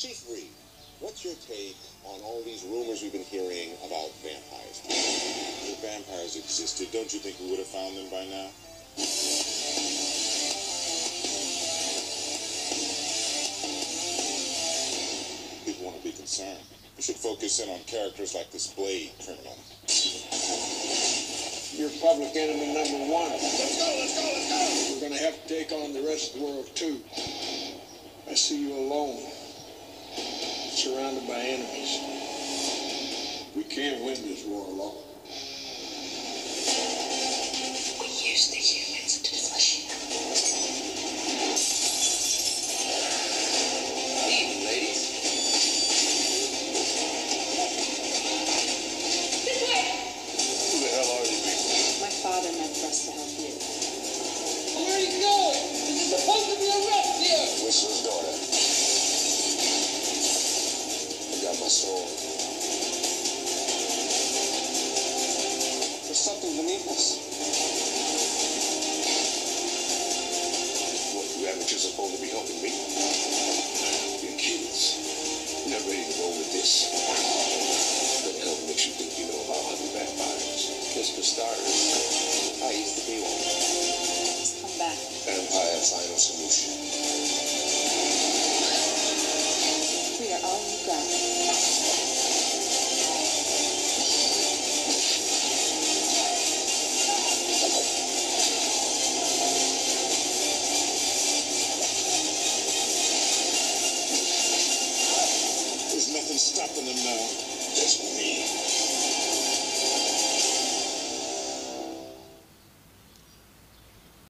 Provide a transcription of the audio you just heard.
Chief Reed, what's your take on all these rumors we've been hearing about vampires? If vampires existed, don't you think we would have found them by now? People want to be concerned. We should focus in on characters like this Blade criminal. You're public enemy number one. Let's go, let's go, let's go! We're gonna have to take on the rest of the world too. I see you alone, surrounded by enemies. We can't win this war alone. muñecas. What, you amateurs are supposed to be helping me? You're kids. You're not ready to roll with this. What the hell makes you think you know about hunting vampires? Just for starters, I used to be one. con